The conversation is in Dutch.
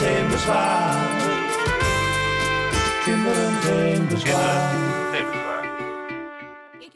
Geen bezwaar. Kinderen geen bezwaar.